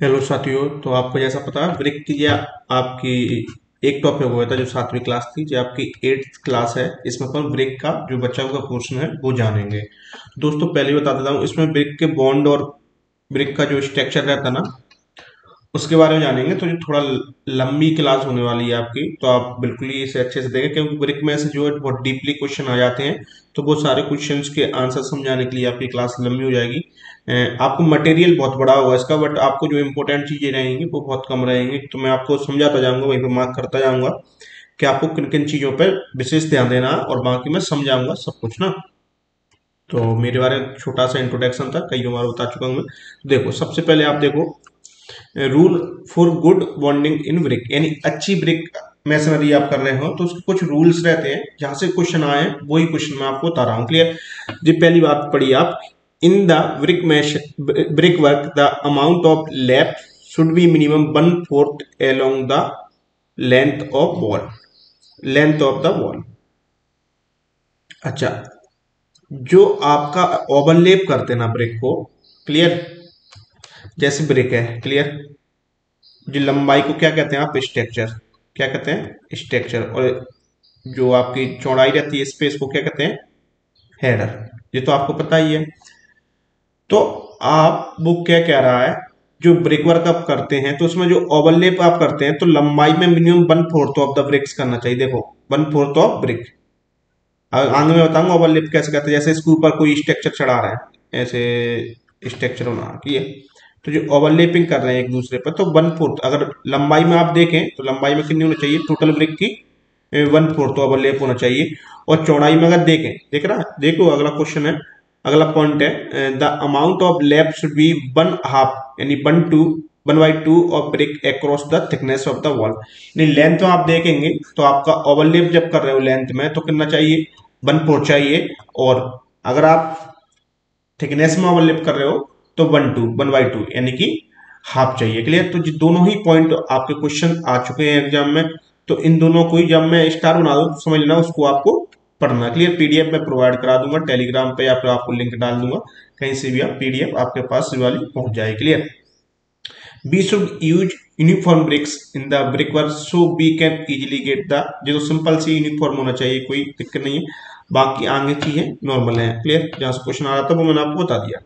Hello साथियों तो आपको जैसा पता है ब्रिक की आपकी एक टॉपिक हुआ था जो सातवीं क्लास थी, जो आपकी एट्थ क्लास है, इसमें अपन ब्रिक का, जो बच्चा का पोर्शन है, वो जानेंगे। दोस्तों, पहले बता देता हूँ, इसमें ब्रिक के बॉन्ड और ब्रिक का जो स्ट्रक्चर रहता ना, उसके बारे में जानेंगे। तो जो थोड़ा लंबी क्लास होने वाली है आपकी तो आप बिल्कुल ही इसे अच्छे से देखें, क्योंकि ब्रिक में से जो है, बहुत डीपली क्वेश्चन आ जाते हैं तो वो सारे क्वेश्चंस के आंसर समझाने के लिए आपकी क्लास लंबी हो जाएगी। आपको मटेरियल बहुत बड़ा होगा इसका बट आपको जो इंपॉर्टेंट चीज़ें रहेंगी वो बहुत कम रहेंगी। तो मैं आपको समझाता जाऊँगा, वहीं पर मार्क करता जाऊँगा कि आपको किन किन चीज़ों पर विशेष ध्यान देना और बाकी मैं समझाऊँगा सब कुछ, ना? तो मेरे बारे में छोटा सा इंट्रोडक्शन था, कई बार बता चुका हूँ मैं। देखो, सबसे पहले आप देखो rule for good bonding in brick यानी अच्छी ब्रिक मैसनरी आप कर रहे हो तो उसके कुछ रूल्स रहते हैं, जहाँ से क्वेश्चन आए, वही क्वेश्चन मैं आपको बता रहा हूँ क्लियर जी, पहली बात पढ़ी आप the brick mash brick work the amount of lap should be minimum one fourth along the length of wall length of the wall अच्छा जो आपका ओवरलेप करते ना ब्रिक को क्लियर जैसे ब्रिक है क्लियर जो लंबाई को क्या कहते हैं आप? स्ट्रक्चर क्या कहते हैं? स्ट्रक्चर और जो आपकी चौड़ाई रहती है स्पेस को क्या कहते हैं? हेडर ये तो आपको पता ही है। तो आप वो क्या कह रहा है? जो ब्रिक वर्क आप करते हैं तो उसमें जो ओवरलेप आप करते हैं तो लंबाई में minimum one fourth of the bricks करना चाहिए। देखो वन फोर्थ ऑफ़ ब्रिक आगे में बताऊँगा ओवरलेप कैसे करते हैं, जैसे इसके ऊपर कोई स्ट्रक्चर चढ़ा रहा है, ऐसे स्ट्रक्चर होना ठीक है? तो जो ओवरलेपिंग कर रहे हैं एक दूसरे पर तो वन फोर्थ अगर लंबाई में आप देखें तो लंबाई में कितनी होनी चाहिए? टोटल ब्रिक की वन फोर्थ ओवरलेप होना चाहिए। और चौड़ाई में अगर देखें, देख रहा देखो, अगला क्वेश्चन है। अगला पॉइंट है the amount of lap should be one half यानी one two one by two of brick across the thickness of the wall यानी लेंथ में आप देखेंगे तो आपका ओवरलेप जब कर रहे हो लेंथ में तो कितना चाहिए? वन फोर्थ चाहिए। और अगर आप थिकनेस में ओवरलेप कर रहे हो तो one two one by two यानी कि हाफ़ चाहिए। क्लियर तो दोनों ही पॉइंट आपके क्वेश्चन आ चुके हैं एग्ज़ाम में। तो इन दोनों को ही जब मैं स्टार बना दूँ, समझ लेना, उसको आपको पढ़ना। क्लियर पीडीएफ में प्रोवाइड करा दूँगा टेलीग्राम पे या फिर आपको लिंक डाल दूँगा। कहीं से भी आप पीडीएफ आपके पास वाली पहुँच जाए clear we should use uniform bricks in the brick work so we can easily get the जो सिंपल सी यूनिफॉर्म होना चाहिए, कोई दिक्कत नहीं है। बाकी आगे चीज़ें नॉर्मल है क्लियर जहाँ से क्वेश्चन आ रहा था वो मैंने आपको बता दिया।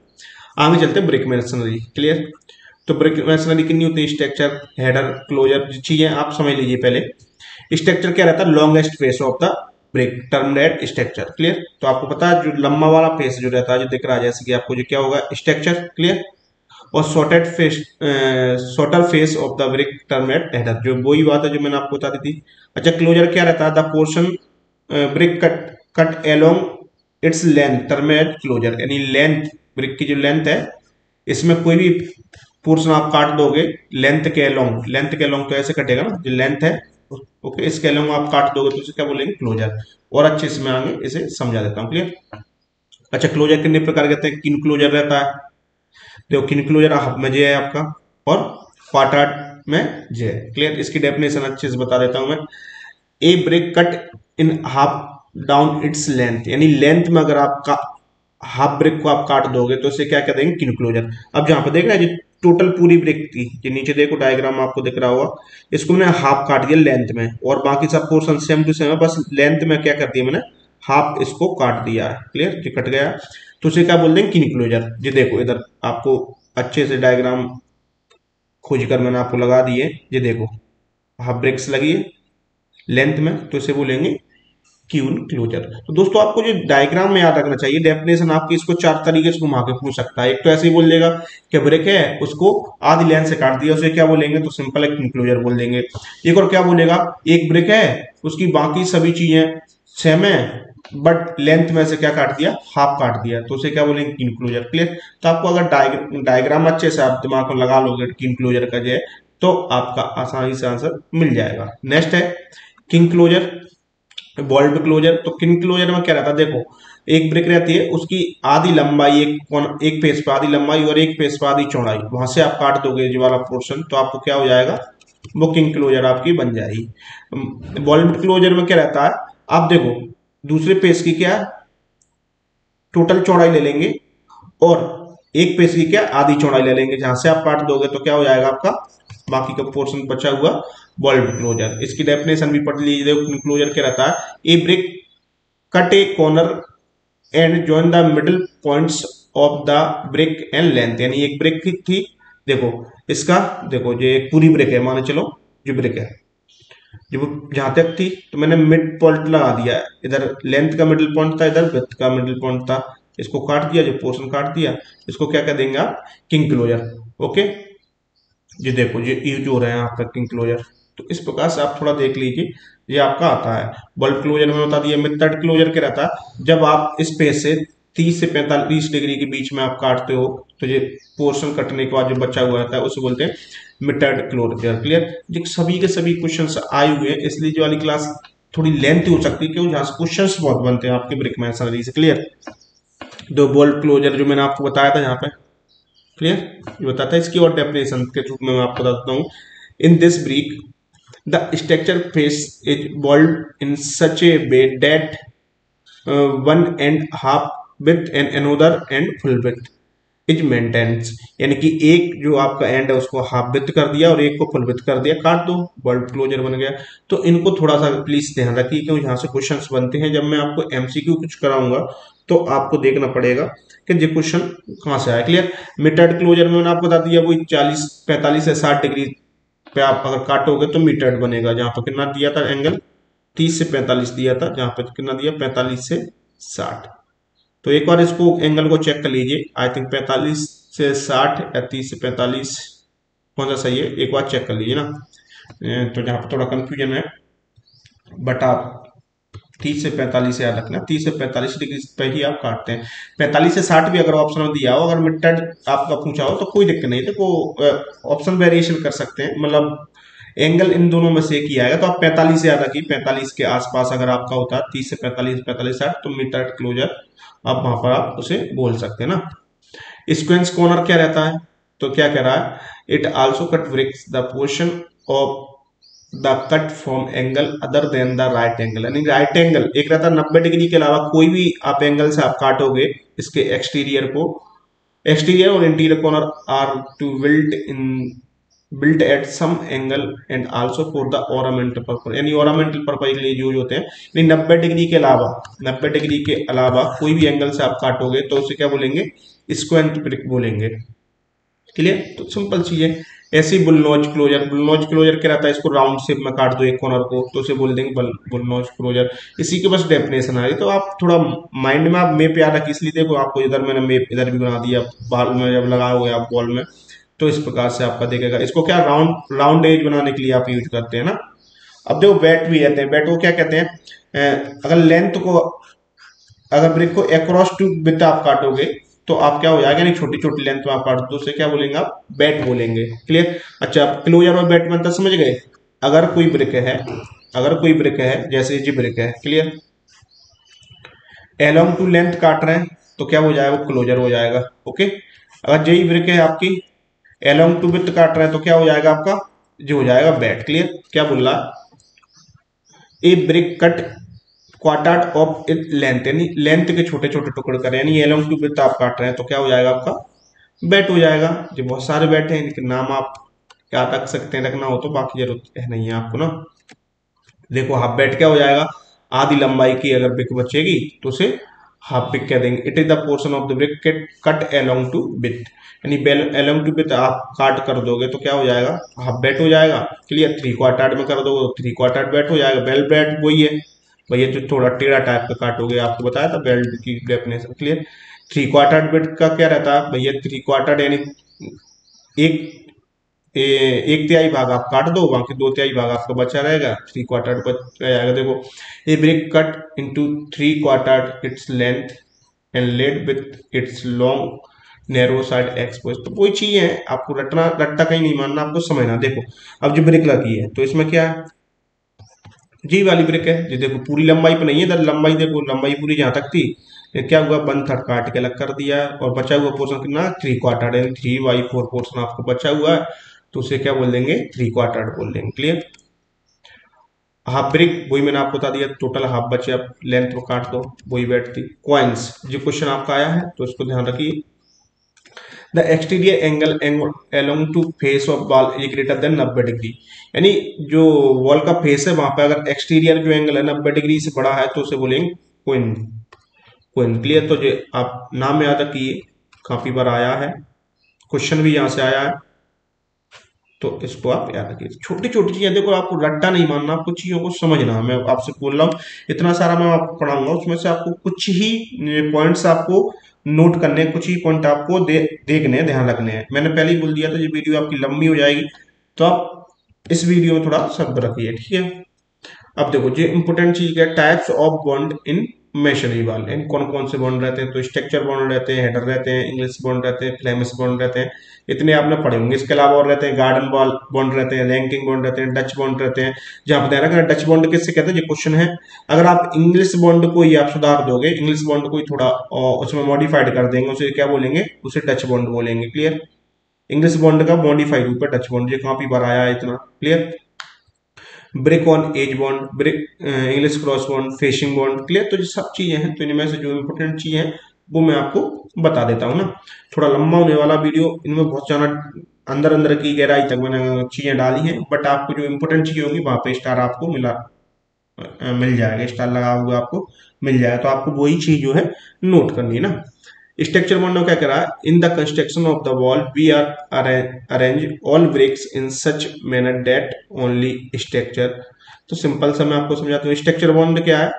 आगे चलते ब्रिक मैसनरी क्लियर तो ब्रिक मैसनरी कितनी होती है? स्ट्रक्चर हेडर क्लोजर चीज़ें आप समझ लीजिए पहले। स्ट्रक्चर क्या रहता है? Longest face of the brick termed structure clear तो आपको पता है जो लंबा वाला फेस जो रहता है, जो दिख रहा है, जैसे कि आपको जो क्या होगा स्ट्रक्चर क्लियर और shorted face shorter face of the brick term that header जो वही बात है जो मैंने आपको बता दी थी। अच्छा क्लोजर क्या रहता है? The portion brick cut cut along its length termed closer यानी लेंथ ब्रिक की जो लेंथ है, इसमें कोई भी पोर्सन आप काट दोगे लेंथ के अलोंग लेंथ के अलोंग तो ऐसे कटेगा ना, जो लेंथ है ओके इसके अलोंग आप काट दोगे तो उसे क्या बोलेंगे? क्लोजर और अच्छे से मैं आगे इसे समझा देता हूँ क्लियर अच्छा क्लोजर कितने प्रकार कहते हैं? किन क्लोजर रहता है। देखो किन क्लोजर हाफ़ में जे है आपका, और क्वार्टर में जे है क्लियर इसकी डेफिनेशन अच्छे से बता देता हूँ मैं। A brick cut in half down its length यानी लेंथ में अगर आपका हाफ़ ब्रेक को आप काट दोगे तो इसे क्या कह देंगे? किन क्लोजर अब जहाँ पर देख रहे हैं टोटल पूरी ब्रेक थी ये नीचे देखो डायग्राम आपको दिख रहा होगा। इसको मैंने हाफ़ काट दिया लेंथ में, और बाकी सब पोर्सन सेम टू सेम है, बस लेंथ में क्या कर दिया मैंने हाफ़ इसको काट दिया है क्लियर ये कट गया। तो उसे क्या बोल देंगे किन क्लोजर ये देखो, इधर आपको अच्छे से डायग्राम खोज कर मैंने आपको लगा दिए। ये देखो हाफ़ ब्रेक्स लगी है लेंथ में तो इसे बोलेंगे क्यून क्लोजर तो दोस्तों, आपको जो डायग्राम में याद रखना चाहिए डेफिनेशन आपकी इसको चार तरीके से घुमा के पूछ सकता है। एक तो ऐसे ही बोल देगा कि ब्रेक है, उसको आधी लेंथ से काट दिया, उसे क्या बोलेंगे? तो सिंपल एक क्लोजर बोल देंगे। एक और क्या बोलेगा? एक ब्रेक है, उसकी बाकी सभी चीज़ें सेम है बट लेंथ में से क्या काट दिया? हाफ़ काट दिया। तो उसे क्या बोलेंगे? इंक्लूजर क्लियर तो आपको अगर डायग्राम अच्छे से आप दिमाग में लगा लोगे इंक्लूजर का जो है तो आपका आसानी से आंसर मिल जाएगा। नेक्स्ट है किंग क्लोजर बॉल्ट क्लोजर तो किन क्लोजर में क्या रहता है? देखो, एक ब्रेक रहती है, उसकी आधी लंबाई एक कौन, एक पेज पर आधी लंबाई और एक पेज पर आधी चौड़ाई। वहाँ से आप काट दोगे जो वाला पोर्शन तो आपको क्या हो जाएगा? वो किंग क्लोजर आपकी बन जाएगी। बॉल्ट क्लोजर में क्या रहता है? आप देखो, दूसरे पेज की क्या? टोटल चौड़ाई ले लेंगे और एक पेज की क्या? आधी चौड़ाई ले लेंगे। जहाँ से आप काट दोगे तो क्या हो जाएगा आपका? बाकी का पोर्शन बचा हुआ बॉल्ट क्लोजर इसकी डेफिनेशन भी पढ़ लीजिए क्लोजर क्या रहता है। A brick cut a corner and join the middle points of the brick and length यानी एक ब्रिक थी, देखो, इसका, देखो, ये एक पूरी ब्रिक है। माने चलो, जो ब्रिक है। जब जहाँ तक थी तो मैंने मिड पॉइंट लगा दिया। इधर लेंथ का मिडिल पॉइंट था, इधर ब्रिथ का मिडिल पॉइंट था। इसको काट दिया, जो पोर्शन काट दिया, इसको क्या कह देंगे आप? किंग क्लोजर ओके ये देखो, ये यूज़ हो रहा है आपका किंग क्लोजर तो इस प्रकार से आप थोड़ा देख लीजिए, ये आपका आता है। बल्ब क्लोजर में बता दिया मिथड क्लोजर क्या रहता। है जब आप इस पेज से 30 से 45 डिग्री के बीच में आप काटते हो तो ये पोर्शन कटने के बाद जो बचा हुआ रहता है, उसे बोलते हैं मिटर्ड क्लोजर क्लियर ये सभी के सभी क्वेश्चन आए हुए हैं, इसलिए जो वाली क्लास थोड़ी लेंथ हो सकती है क्यों जहाँ से क्वेश्चन बहुत बनते हैं आपके ब्रिक मैसनरी से क्लियर दो बोल्ट क्लोजर जो मैंने आपको बताया था यहाँ पे क्लियर ये बताता है इसकी और डेफिनेशन के रूप में मैं आपको बताता हूँ। In this brick the structure face is bold in such a way that one and half with and another and full with is maintains यानी कि एक जो आपका एंड है, उसको हाफ़ विथ कर दिया और एक को फुल विथ कर दिया। काट दो वर्ल्ड क्लोजर बन गया। तो इनको थोड़ा सा प्लीज़ ध्यान रखिए क्यों यहाँ से क्वेश्चंस बनते हैं। जब मैं आपको एमसीक्यू कुछ कराऊँगा तो आपको देखना पड़ेगा। कि ये क्वेश्चन कहाँ से आया? क्लियर मीटर्ड क्लोजर में आपको बता दिया, वही चालीस, पैंतालीस से साठ डिग्री पे आप अगर काटोगे तो मीटर्ड बनेगा, जहाँ पर कितना दिया था एंगल तीस से पैंतालीस दिया था, जहाँ पर कितना दिया? पैंतालीस से साठ। तो एक बार इसको एंगल को चेक कर लीजिए। आई थिंक पैंतालीस से साठ या तीस से पैंतालीस, कौन सा सही है? एक बार चेक कर लीजिए ना। तो जहाँ पर थोड़ा कंफ्यूजन है बट आप तीस से पैंतालीस याद रखना तीस से पैंतालीस डिग्री पे ही आप काटते हैं। पैंतालीस से साठ भी अगर ऑप्शन में दिया हो, अगर मिटर्ड आपका पूछा हो तो कोई दिक्कत नहीं देखो ऑप्शन वेरिएशन कर सकते हैं। मतलब एंगल इन दोनों में से एक ही आएगा तो आप पैंतालीस याद रखिए। पैंतालीस के आसपास अगर आपका होता है, तीस से पैंतालीस पैंतालीस साठ तो मीटर क्लोजर आप वहाँ पर आप उसे बोल सकते हैं ना। स्क्वेंस कॉर्नर क्या रहता है? तो क्या कह रहा है? It also cut bricks the portion of the cut from angle other than the right angle यानी राइट एंगल एक रहता है नब्बे डिग्री के अलावा कोई भी आप एंगल से आप काटोगे, इसके एक्सटीरियर को। एक्सटीरियर और interior corner are to build in built at some angle and also for the ornamental purpose यानी ऑर्नामेंटल पर्पज के लिए यूज़ होते हैं। यानी नब्बे डिग्री के अलावा, नब्बे डिग्री के अलावा कोई भी एंगल से आप काटोगे तो उसे क्या बोलेंगे? स्क्वेंट ब्रिक बोलेंगे। क्लियर तो सिंपल चीज़ है। ऐसे ही बुलनोज क्लोजर बुलनोज क्लोजर क्या रहता है? इसको राउंड शेप में काट दो एक कॉर्नर को तो उसे बोल देंगे बुलनोज क्लोजर इसी के बस डेफिनेशन आ रही तो आप थोड़ा माइंड में आप मेप याद रखिए। इसलिए देखो आपको इधर मैंने मेप इधर भी बना दिया। बाल में जब लगा हुआ आप बॉल में तो इस प्रकार से आपका देखेगा। इसको क्या राउंड राउंड एज बनाने के लिए आप यूज़ करते हैं ना? अब देखो बैट भी कहते हैं। बैट को क्या कहते हैं? अगर लेंथ को, अगर ब्रिक को एक्रॉस टू विथ आप काटोगे तो आप क्या हो जाएगा छोटी छोटी लेंथ में आप काट दो उसे क्या बोलेंगे आप? बैट बोलेंगे। क्लियर अच्छा क्लोजर और बैट बनता, समझ गए? अगर कोई ब्रिक है, अगर कोई ब्रिक है, जैसे जी ब्रिक है क्लियर एलोंग टू लेंथ काट रहे हैं तो क्या हो जाएगा? क्लोजर हो जाएगा ओके अगर जेई ब्रिक है आपकी एलोंग टू विथ काट रहे हैं तो क्या हो जाएगा आपका? जो हो जाएगा बैट क्लियर क्या बोल? रहा a brick cut quarter of length यानी लेंथ के छोटे छोटे टुकड़े करें, यानी एलोंग टू विथ आप काट रहे हैं तो क्या हो जाएगा आपका? बैट हो जाएगा। जो बहुत सारे बैट हैं, इनके नाम आप क्या रख सकते हैं, रखना हो तो बाकी ज़रूरत है नहीं है आपको ना। देखो हाफ़ बैट क्या हो जाएगा? आधी लंबाई की अगर ब्रिक बचेगी तो उसे हाफ़ ब्रिक कह देंगे। It is the portion of the brick cut along to breadth यानी एलोंग टू बिथ आप काट कर दोगे तो क्या हो जाएगा? हाफ़ बैट हो जाएगा। क्लियर थ्री क्वार्टर में कर दोगे तो थ्री क्वार्टर बैट हो जाएगा। बेल बैट वही है। भैया जो थोड़ा टेढ़ा टाइप का काटोगे आपको बताया था बेल्ट की definition clear three quarter belt का क्या रहता? है भैया थ्री क्वार्टर यानी एक ए, एक तिहाई भाग आप काट दो बाकी दो तिहाई भाग आपका बचा रहेगा। थ्री क्वार्टर बच जाएगा। देखो a brick cut into three quarter its length and laid with its long narrow side expose तो कोई चीज़ है आपको रटना रट्टा कहीं नहीं मानना आपको समझना। देखो अब जो ब्रेक लगी है तो इसमें क्या है? जी, वाली ब्रेक है। जी देखो, पूरी लंबाई पर नहीं है, इधर लंबाई देखो, लंबाई पूरी जहाँ तक थी क्या हुआ वन थर्ड काट के अलग कर दिया, और बचा हुआ पोर्सन कितना? थ्री क्वार्टर यानी थ्री बाई फोर पोर्शन आपको बचा हुआ है तो उसे क्या बोल देंगे? थ्री क्वार्टर बोल देंगे क्लियर हाफ़ ब्रिक वही मैंने आपको बता दिया टोटल हाफ़ बचे आप लेंथ में काट दो, वही बैठती। क्वाइंस जो क्वेश्चन आपका आया है तो इसको ध्यान रखिए। The exterior angle along to face of wall is greater than नब्बे डिग्री। यानी जो वॉल का फेस है वहाँ पर अगर एक्सटीरियर जो एंगल है नब्बे डिग्री से बड़ा है तो उसे बोलेंगे क्विन क्विन क्लियर तो जो आप नाम याद रखिए काफ़ी बार आया है। क्वेश्चन भी यहाँ से आया है। तो इसको आप याद रखिए। छोटी छोटी चीज़ें देखो आपको रट्टा नहीं मानना आपको चीज़ों को समझना मैं आपसे बोल रहा हूँ इतना सारा मैं आपको पढ़ाऊँगा उसमें से आपको कुछ ही पॉइंट्स आपको नोट करने कुछ ही पॉइंट आपको दे, देखने ध्यान रखने हैं। मैंने पहले ही बोल दिया था ये वीडियो आपकी लंबी हो जाएगी। तो आप इस वीडियो में थोड़ा शब्द रखिए, ठीक है? अब देखो जो इंपोर्टेंट चीज़ क्या types of bond in masonry wall. इन कौन कौन से बॉन्ड रहते हैं? तो स्ट्रक्चर बॉन्ड रहते हैं हेडर रहते हैं इंग्लिश बॉन्ड रहते हैं फ्लेमिश बॉन्ड रहते हैं। इतने आपने पढ़े होंगे। इसके अलावा और रहते हैं गार्डन बॉल बॉन्ड रहते हैं रैंकिंग बॉन्ड रहते हैं डच बॉन्ड रहते हैं। जहाँ पर ध्यान डच बॉन्ड किससे कहते हैं? ये क्वेश्चन है। अगर आप इंग्लिश बॉन्ड को ही आप सुधार दोगे इंग्लिश बॉन्ड को ही थोड़ा उसमें मॉडिफाइड कर देंगे, उसे क्या बोलेंगे? उसे डच बॉन्ड बोलेंगे क्लियर इंग्लिश बॉन्ड का मॉडिफाइड है डच बॉन्ड ये काफ़ी बार आया है इतना? Clear brick on edge bond brick English cross bond facing bond clear तो जो सब चीज़ें हैं तो इनमें से जो इंपोर्टेंट चीज़ है, वो मैं आपको बता देता हूँ ना। थोड़ा लंबा होने वाला वीडियो इनमें बहुत ज़्यादा अंदर अंदर की गहराई तक मैंने चीज़ें डाली हैं बट आपको जो इम्पोर्टेंट चीज़ें होंगी, वहाँ पे स्टार आपको मिला मिल जाएगा स्टार लगा हुआ आपको मिल जाएगा तो आपको वही चीज़ जो है नोट करनी है ना। स्ट्रक्चर बॉन्ड क्या करा? In the construction of the wall we are arrange all bricks in such manner that only structure तो सिंपल सा मैं आपको समझाता हूँ स्ट्रक्चर बॉन्ड क्या है?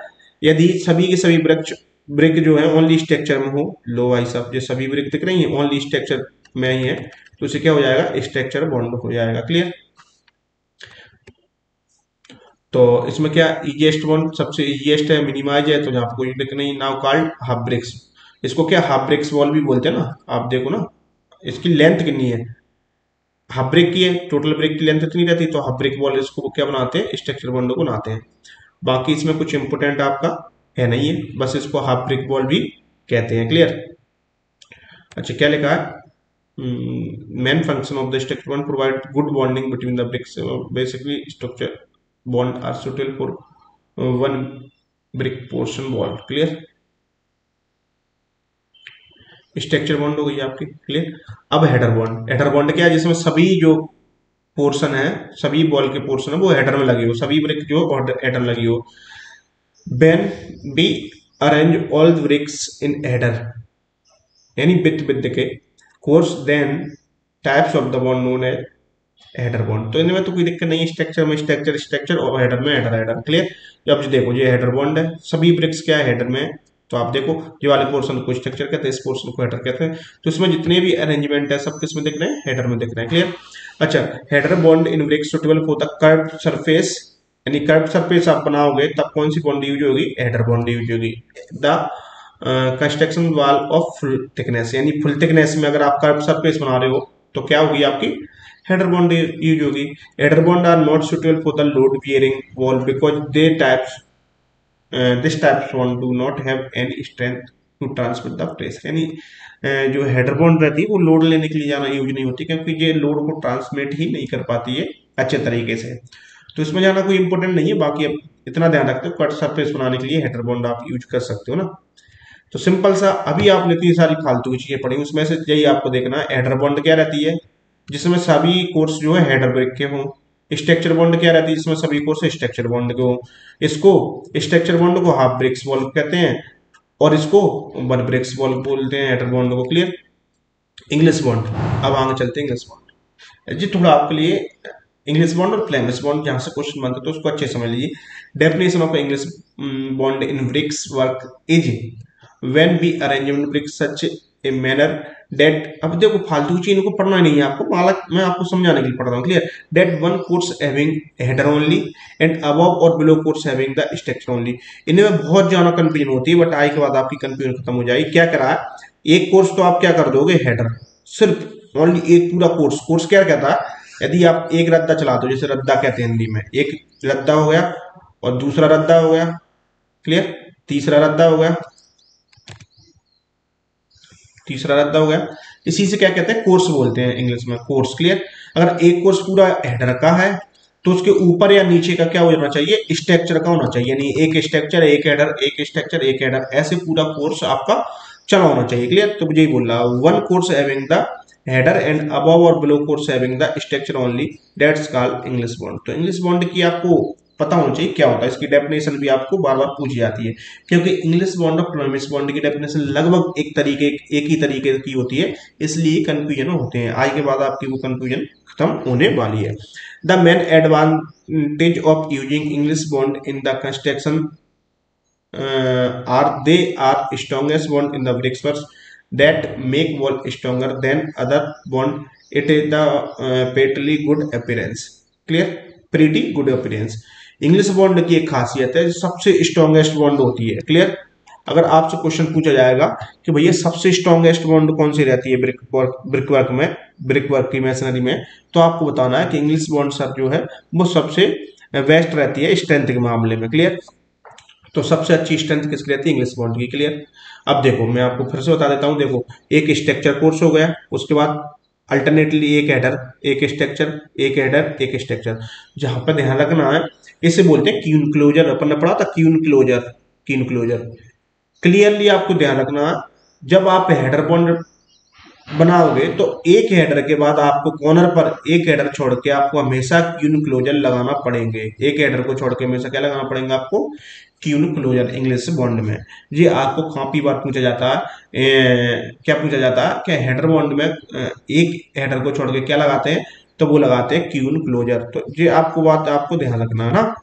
यदि सभी के सभी ब्रिक ब्रिक जो है ओनली स्ट्रक्चर में हो, लो भाई साहब, जो सभी ब्रिक दिख रही है ओनली स्ट्रक्चर में ही है तो उसे क्या हो जाएगा? स्ट्रक्चर बॉन्ड हो जाएगा क्लियर तो इसमें क्या इजिएस्ट बॉन्ड सबसे इजिएस्ट है मिनिमाइज है तो पर कोई ब्रिक नहीं नाउ कॉल्ड हाफ़ ब्रिक्स इसको क्या हाफ़ ब्रेक्स वॉल भी बोलते हैं ना? आप देखो ना, इसकी लेंथ कितनी है? हाफ़ ब्रेक की है टोटल ब्रेक की लेंथ इतनी रहती है तो हाफ़ ब्रेक वॉल इसको क्या बनाते हैं? स्ट्रक्चर बॉन्ड को बनाते हैं। बाकी इसमें कुछ इंपोर्टेंट आपका है नहीं है, बस इसको हाफ़ ब्रेक वॉल भी कहते हैं क्लियर अच्छा क्या लिखा है? Main function of the structure bond provide good bonding between the bricks basically structure bond are suitable for one brick portion wall clear structure bond हो गई आपकी क्लियर अब हेडर बॉन्ड हेडर बॉन्ड क्या है? जिसमें सभी जो पोर्शन है, सभी बॉल के पोर्शन है, वो हेडर में लगी हो। सभी ब्रिक जो हेडर लगी हो। When be arrange all bricks in header यानी विथ विद के। Course then types of the bond known as header bond तो इनमें तो कोई दिक्कत नहीं है। स्ट्रक्चर में स्ट्रक्चर स्ट्रक्चर और हेडर में हेडर हेडर क्लियर अब देखो, ये हेडर बॉन्ड है। सभी ब्रिक्स क्या है? हेडर में तो आप देखो, ये वाले पोर्शन को स्ट्रक्चर कहते हैं, इस पोर्शन को हेडर कहते हैं। तो इसमें जितने भी अरेंजमेंट है, सब किसमें दिख रहे हैं? हेडर में दिख रहे हैं क्लियर अच्छा header bond in brick suitable for the curve surface यानी कर्व सरफेस आप बनाओगे, तब कौन सी बॉन्ड यूज़ होगी? हेडर बॉन्ड यूज़ होगी। The construction wall of full thickness यानी फुल थिकनेस में अगर आप कर्व सरफेस बना रहे हो तो क्या होगी आपकी? हेडर बॉन्ड यूज़ होगी। Header bond are not suitable for the load bearing wall because they types uh, this types one do not have any strength to transmit the pressure यानी uh, जो हेडर बॉन्ड रहती है वो load लेने के लिए ज़्यादा यूज़ नहीं होती क्योंकि ये लोड को ट्रांसमिट ही नहीं कर पाती है अच्छे तरीके से। तो इसमें जाना कोई इंपॉर्टेंट नहीं है बाकी आप इतना ध्यान रखते हो कट सरफेस बनाने के लिए हेडर बॉन्ड आप यूज़ कर सकते हो ना। तो सिंपल सा अभी आपने इतनी सारी फालतू की चीज़ें पढ़ी उसमें से यही आपको देखना है हेडर बॉन्ड क्या रहती है जिसमें सभी कोर्स जो है हेडर ब्रेक के हों स्ट्रक्चर बॉन्ड क्या रहती है? जिसमें सभी कोर्स स्ट्रक्चर बॉन्ड को, इसको स्ट्रक्चर बॉन्ड को हाफ़ ब्रिक्स बॉन्ड कहते हैं और इसको वन ब्रिक्स बॉन्ड बोलते हैं एटर बॉन्ड को क्लियर इंग्लिश बॉन्ड अब आगे चलते हैं इंग्लिश बॉन्ड जी, थोड़ा आपके लिए इंग्लिश बॉन्ड और फ्लेमिश बॉन्ड जहाँ से क्वेश्चन बनते तो उसको अच्छे समझ लीजिए। Definition of English bond in bricks work is when be arrangement bricks such a manner that अब देखो, फालतू चीज़ को पढ़ना नहीं है आपको मालक मैं आपको समझाने के लिए पढ़ रहा हूँ clear that one course having header only and above और below course having the structure only इनमें बहुत ज़्यादा कंफ्यूजन होती है बट आई के बाद आपकी कंफ्यूजन खत्म हो जाएगी। क्या करा? एक कोर्स तो आप क्या कर दोगे? हेडर सिर्फ़ ओनली एक पूरा कोर्स कोर्स क्या कहता? है यदि आप एक रद्दा चला दो जैसे रद्दा कहते हैं हिंदी में, एक रद्दा हो गया और दूसरा रद्दा हो गया क्लियर तीसरा रद्दा हो गया तीसरा रद्दा हो गया। इसी से क्या कहते हैं? कोर्स बोलते हैं इंग्लिश में कोर्स क्लियर अगर एक कोर्स पूरा हेडर का है तो उसके ऊपर या नीचे का क्या होना चाहिए? स्ट्रक्चर का होना चाहिए। यानी एक स्ट्रक्चर एक हेडर एक स्ट्रक्चर एक हेडर ऐसे पूरा कोर्स आपका चला होना चाहिए। क्लियर तो मुझे बोल रहा one course having the header and above और below course having the structure only that's called English bond तो इंग्लिश बॉन्ड की आपको पता होना चाहिए क्या होता है। इसकी डेफिनेशन भी आपको बार बार पूछी जाती है। क्योंकि इंग्लिश बॉन्ड और प्रोमिस बॉन्ड की डेफिनेशन लगभग एक तरीके एक ही तरीके की होती है इसलिए कंफ्यूजन होते हैं। आज के बाद आपकी वो कंफ्यूजन खत्म होने वाली है। The main advantage of using English bond in the construction are they are strongest bond in the bricks that make wall stronger than other bond. It is the uh, pretty good appearance. Clear? Pretty good appearance. English bond की एक खासियत है सबसे strongest bond होती है। Clear अगर आपसे question पूछा जाएगा कि भैया सबसे स्ट्रॉन्गेस्ट बॉन्ड कौन सी रहती है ब्रिक वर्क ब्रिक वर्क में ब्रिक वर्क की मैसनरी में तो आपको बताना है कि इंग्लिश बॉन्ड सर जो है, वो सबसे बेस्ट रहती है स्ट्रेंथ के मामले में। क्लियर तो सबसे अच्छी स्ट्रेंथ किसकी रहती है? इंग्लिश बॉन्ड की। क्लियर अब देखो, मैं आपको फिर से बता देता हूँ, देखो, एक स्ट्रक्चर कोर्स हो गया, उसके बाद अल्टरनेटली एक हेडर एक स्ट्रक्चर एक हेडर एक स्ट्रक्चर जहाँ पर ध्यान रखना है इसे बोलते हैं क्यून क्लोजर। अपन ने पढ़ा था queen closer queen closer. Clearly आपको ध्यान रखना, जब आप हेडर बॉन्ड बनाओगे तो एक हेडर के बाद आपको कॉर्नर पर एक हेडर छोड़ के आपको हमेशा क्यून क्लोजर लगाना पड़ेंगे। एक हेडर को छोड़ के हमेशा क्या लगाना पड़ेगा आपको? क्यून क्लोजर इंग्लिश बॉन्ड में। ये आपको काफ़ी बार पूछा जाता? है क्या पूछा जाता? है क्या हेडर बॉन्ड में एक हेडर को छोड़ के क्या लगाते हैं? तो वो लगाते हैं क्यून क्लोजर। तो ये आपको बात, आपको ध्यान रखना है ना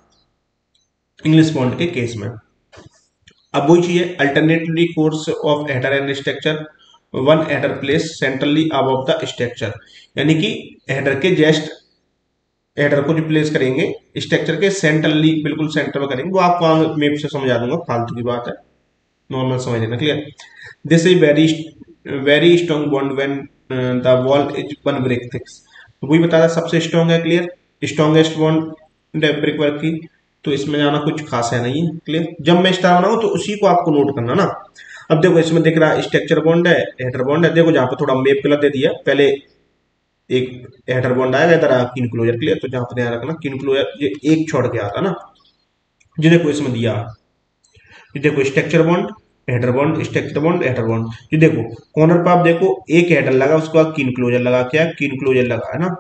इंग्लिश बॉन्ड के केस में। अब वही चीज़ है alternately course of header and structure one header place centrally अब ऑफ़ द स्ट्रक्चर यानी कि हेडर के जस्ट हेडर को जो प्लेस करेंगे स्ट्रक्चर के सेंट्रली बिल्कुल सेंटर में करेंगे, वो आपको मेप से समझा दूँगा, फालतू की बात है। नॉर्मल समझ लेना clear this is very very strong bond when the wall is one brick thick तो वही बता रहा, सबसे स्ट्रॉन्ग है clear strongest bond brick work की तो इसमें जाना कुछ खास है नहीं है क्लियर जब मैं स्टार बनाऊँ तो उसी को आपको नोट करना ना। अब देखो, इसमें दिख रहा है स्ट्रक्चर बॉन्ड है हेडर बॉन्ड है। देखो, जहाँ पे थोड़ा मेप कलर दे दिया, पहले एक हेडर बॉन्ड आएगा इधर किन क्लोजर क्लियर तो जहाँ पर ध्यान रखना किन क्लोजर ये एक छोड़ के आता ना। जो देखो, इसमें दिया। देखो structure bond header bond structure bond header bond ये देखो कॉर्नर पर आप देखो, एक हेडर लगा, उसके बाद किन क्लोजर लगा क्या किन क्लोजर लगा, है ना?